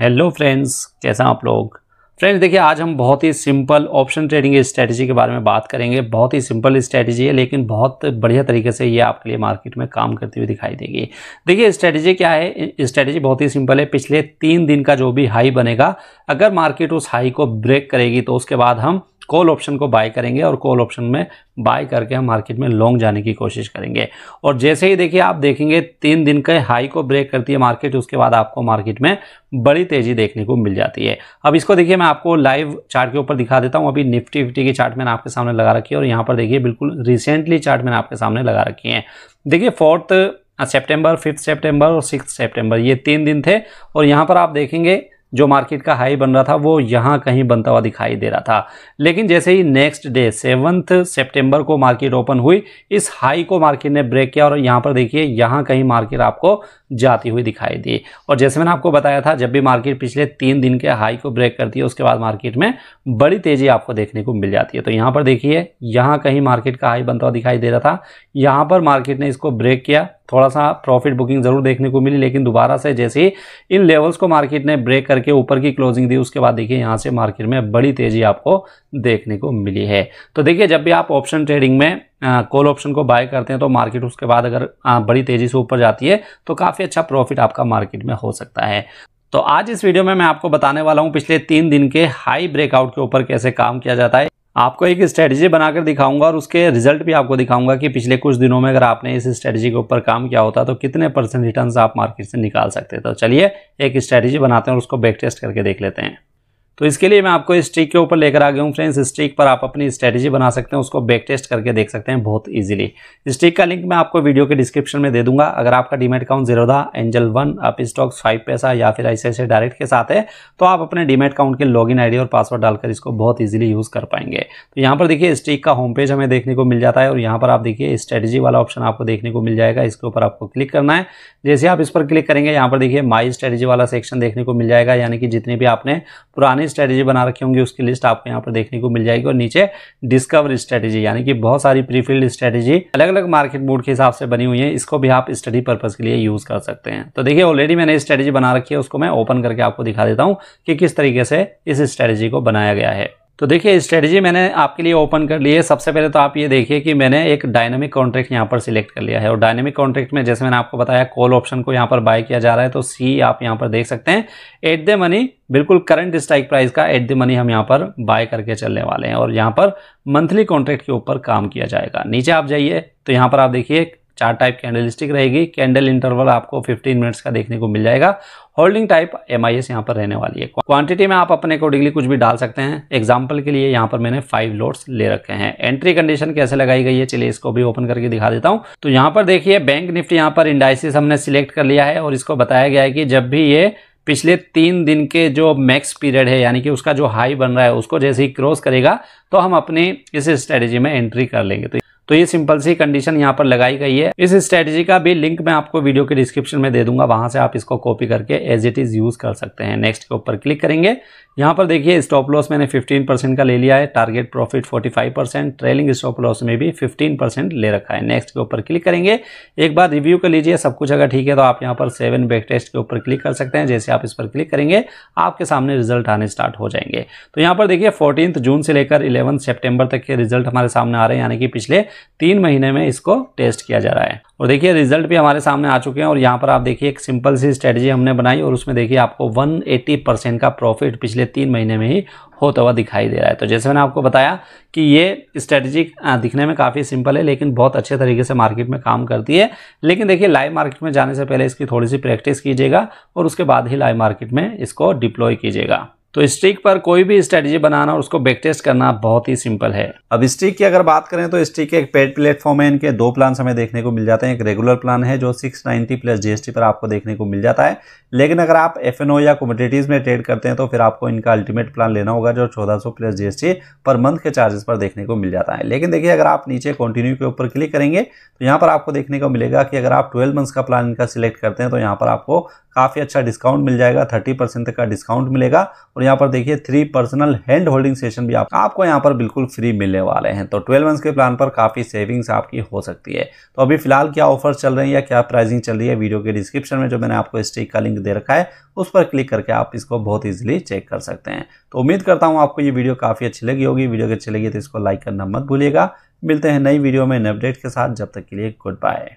Hello friends कैसा आप लोग? फ्रेंड्स देखिए, आज हम बहुत ही सिंपल ऑप्शन ट्रेडिंग स्ट्रेटजी के बारे में बात करेंगे। बहुत ही सिंपल स्ट्रेटजी है, लेकिन बहुत बढ़िया तरीके से ये आपके लिए मार्केट में काम करती हुई दिखाई देगी। देखिए स्ट्रेटजी क्या है? स्ट्रेटजी बहुत ही सिंपल है। पिछले तीन दिन का जो भी हाई बनेगा, अगर मार्केट उस हाई को ब्रेक करेगी तो उसके बाद हम कॉल ऑप्शन को बाय करेंगे और कॉल ऑप्शन में बाय करके हम मार्केट में लॉन्ग जाने की कोशिश करेंगे। और जैसे ही देखिए आप देखेंगे तीन दिन के हाई को ब्रेक करती है मार्केट उसके बाद आपको मार्केट में बड़ी तेज़ी देखने को मिल जाती है। अब इसको देखिए मैं आपको लाइव चार्ट के ऊपर दिखा देता हूँ। अभी निफ्टी फिफ्टी की चार्ट मैंने आपके सामने लगा रखी है और यहाँ पर देखिए बिल्कुल रिसेंटली चार्ट मैंने आपके सामने लगा रखी है। देखिए फोर्थ सेप्टेम्बर फिफ्थ सेप्टेम्बर और सिक्स सेप्टेम्बर ये तीन दिन थे और यहाँ पर आप देखेंगे जो मार्केट का हाई बन रहा था, वो यहाँ कहीं बनता हुआ दिखाई दे रहा था। लेकिन जैसे ही नेक्स्ट डे, सेवन्थ सितंबर को मार्केट ओपन हुई, इस हाई को मार्केट ने ब्रेक किया और यहाँ पर देखिए, यहाँ कहीं मार्केट आपको जाती हुई दिखाई दी। और जैसे मैंने आपको बताया था, जब भी मार्केट पिछले तीन दिन के हाई को ब्रेक करती है, उसके बाद मार्केट में बड़ी तेज़ी आपको देखने को मिल जाती है। तो यहाँ पर देखिए, यहाँ कहीं मार्केट का हाई बनता हुआ दिखाई दे रहा था, यहाँ पर मार्केट ने इसको ब्रेक किया थोड़ा सा प्रॉफिट बुकिंग ज़रूर देखने को मिली लेकिन दोबारा से जैसे इन लेवल्स को मार्केट ने ब्रेक करके ऊपर की क्लोजिंग दी उसके बाद देखिए यहाँ से मार्केट में बड़ी तेज़ी आपको देखने को मिली है। तो देखिए जब भी आप ऑप्शन ट्रेडिंग में कॉल ऑप्शन को बाय करते हैं तो मार्केट उसके बाद अगर आ, बड़ी तेज़ी से ऊपर जाती है तो काफ़ी अच्छा प्रॉफिट आपका मार्केट में हो सकता है। तो आज इस वीडियो में मैं आपको बताने वाला हूँ पिछले तीन दिन के हाई ब्रेकआउट के ऊपर कैसे काम किया जाता है। आपको एक स्ट्रेटजी बनाकर दिखाऊँगा और उसके रिज़ल्ट भी आपको दिखाऊँगा कि पिछले कुछ दिनों में अगर आपने इस स्ट्रेटजी के ऊपर काम किया होता तो कितने परसेंट रिटर्न्स आप मार्केट से निकाल सकते। तो चलिए एक स्ट्रेटजी बनाते हैं और उसको बैक टेस्ट करके देख लेते हैं। तो इसके लिए मैं आपको इस स्ट्रिक के ऊपर लेकर आ गया हूँ फ्रेंड्स स्ट्रिक पर आप अपनी स्ट्रेटजी बना सकते हैं, उसको बैक टेस्ट करके देख सकते हैं बहुत इजीली स्ट्रिक का लिंक मैं आपको वीडियो के डिस्क्रिप्शन में दे दूँगा। अगर आपका demat account Zerodha Angel One Upstox five paisa या फिर ऐसे डायरेक्ट के साथ है तो आप अपने डीमेट अकाउंट के लॉग इन और पासवर्ड डालकर इसको बहुत ईजिली यूज़ कर पाएँगे। तो यहाँ पर देखिए स्ट्रिक का होम पेज हमें देखने को मिल जाता है और यहाँ पर आप देखिए स्ट्रेटजी वाला ऑप्शन आपको देखने को मिल जाएगा। इसके ऊपर आपको क्लिक करना है। जैसे आप इस पर क्लिक करेंगे, यहाँ पर देखिए माई स्ट्रेटजी वाला सेक्शन देखने को मिल जाएगा। यानी कि जितनी भी आपने पुरानी स्ट्रेटजी बना रखी होंगी, उसकी लिस्ट आपको यहाँ पर देखने को मिल जाएगी और नीचे डिस्कवर स्ट्रैटेजी यानी कि बहुत सारी प्रीफिल्ड स्ट्रैटेजी अलग अलग मार्केट मूड के हिसाब से बनी हुई है, इसको भी आप स्टडी पर्पज के लिए यूज़ कर सकते हैं। तो देखिए ऑलरेडी मैंने स्ट्रैटेजी बना रखी है, उसको मैं ओपन करके आपको दिखा देता हूँ कि किस तरीके से इस स्ट्रैटेजी को बनाया गया है। तो देखिए स्ट्रेटजी मैंने आपके लिए ओपन कर ली है। सबसे पहले तो आप ये देखिए कि मैंने एक डायनेमिक कॉन्ट्रैक्ट यहाँ पर सिलेक्ट कर लिया है। और डायनेमिक कॉन्ट्रैक्ट में जैसे मैंने आपको बताया कॉल ऑप्शन को यहाँ पर बाय किया जा रहा है तो सी आप यहाँ पर देख सकते हैं एट द मनी बिल्कुल करंट स्ट्राइक प्राइस का एट द मनी हम यहाँ पर बाय करके चलने वाले हैं। और यहाँ पर मंथली कॉन्ट्रैक्ट के ऊपर काम किया जाएगा। नीचे आप जाइए तो यहाँ पर आप देखिए चार टाइप कैंडल स्टिक रहेगी। कैंडल इंटरवल आपको 15 मिनट्स का देखने को मिल जाएगा। होल्डिंग टाइप एम आई यहाँ पर रहने वाली है। क्वांटिटी में आप अपने अकॉर्डिंगली कुछ भी डाल सकते हैं। एग्ज़ाम्पल के लिए यहाँ पर मैंने फाइव लोड्स ले रखे हैं। एंट्री कंडीशन कैसे लगाई गई है? चलिए इसको भी ओपन करके दिखा देता हूँ। तो यहाँ पर देखिए बैंक निफ्टी यहाँ पर इंडाइसिस हमने सिलेक्ट कर लिया है और इसको बताया गया है कि जब भी ये पिछले तीन दिन के जो मैक्स पीरियड है, यानी कि उसका जो हाई बन रहा है, उसको जैसे ही क्रॉस करेगा तो हम अपनी इस स्ट्रेटेजी में एंट्री कर लेंगे। तो तो ये सिंपल सी कंडीशन यहाँ पर लगाई गई है। इस स्ट्रेटेजी का भी लिंक मैं आपको वीडियो के डिस्क्रिप्शन में दे दूँगा, वहाँ से आप इसको कॉपी करके एज इट इज़ यूज़ कर सकते हैं। नेक्स्ट के ऊपर क्लिक करेंगे। यहाँ पर देखिए स्टॉप लॉस मैंने 15 परसेंट का ले लिया है target profit 45 percent trailing stop loss में भी 15 परसेंट ले रखा है। नेक्स्ट के ऊपर क्लिक करेंगे। एक बार रिव्यू कर लीजिए, सब कुछ अगर ठीक है तो आप यहाँ पर सेवन बैक टेस्ट के ऊपर क्लिक कर सकते हैं। जैसे आप इस पर क्लिक करेंगे, आपके सामने रिज़ल्ट आने स्टार्ट हो जाएँगे। तो यहाँ पर देखिए फोर्टीन जून से लेकर इलेवन सेप्टेम्बर तक के रिज़ल्ट हमारे सामने आ रहे हैं, यानी कि पिछले तीन महीने में इसको टेस्ट किया जा रहा है। और देखिए रिज़ल्ट भी हमारे सामने आ चुके हैं और यहाँ पर आप देखिए, एक सिंपल सी स्ट्रेटजी हमने बनाई और उसमें देखिए आपको 180 परसेंट का प्रॉफिट पिछले तीन महीने में ही होता हुआ दिखाई दे रहा है। तो जैसे मैंने आपको बताया कि ये स्ट्रेटजी दिखने में काफ़ी सिंपल है, लेकिन बहुत अच्छे तरीके से मार्केट में काम करती है। लेकिन देखिए लाइव मार्केट में जाने से पहले इसकी थोड़ी सी प्रैक्टिस कीजिएगा और उसके बाद ही लाइव मार्केट में इसको डिप्लॉय कीजिएगा। तो स्ट्रिक पर कोई भी स्ट्रेटजी बनाना और उसको बैक टेस्ट करना बहुत ही सिंपल है। अब स्ट्रिक की अगर बात करें तो स्ट्रिक एक पेड प्लेटफॉर्म है, इनके दो प्लान हमें देखने को मिल जाते हैं। एक रेगुलर प्लान है जो 690 प्लस जीएसटी पर आपको देखने को मिल जाता है। लेकिन अगर आप एफएनओ या कमोडिटीज में ट्रेड करते हैं तो फिर आपको इनका अल्टीमेट प्लान लेना होगा जो चौदह प्लस जीएसटी पर मंथ के चार्जेस पर देखने को मिल जाता है। लेकिन देखिए, अगर आप नीचे कंटिन्यू के ऊपर क्लिक करेंगे तो यहाँ पर आपको देखने को मिलेगा कि अगर आप ट्वेल्व मंथ्स का प्लान इनका सिलेक्ट करते हैं तो यहाँ पर आपको काफ़ी अच्छा डिस्काउंट मिल जाएगा थर्टी परसेंट तक का डिस्काउंट मिलेगा। और यहाँ पर देखिए three personal hand holding session भी आप, आपको यहाँ पर बिल्कुल फ्री मिलने वाले हैं। तो ट्वेल्व मंथ्स के प्लान पर काफ़ी सेविंग्स आपकी हो सकती है। तो अभी फ़िलहाल क्या ऑफ़र चल रही है या क्या प्राइसिंग चल रही है वीडियो के डिस्क्रिप्शन में जो मैंने आपको स्टेक का लिंक दे रखा है उस पर क्लिक करके आप इसको बहुत ईजिली चेक कर सकते हैं। तो उम्मीद करता हूँ आपको ये वीडियो काफ़ी अच्छी लगी होगी। वीडियो अच्छी लगी तो इसको लाइक करना मत भूलिएगा। मिलते हैं नई वीडियो में नए अपडेट के साथ। जब तक के लिए गुड बाय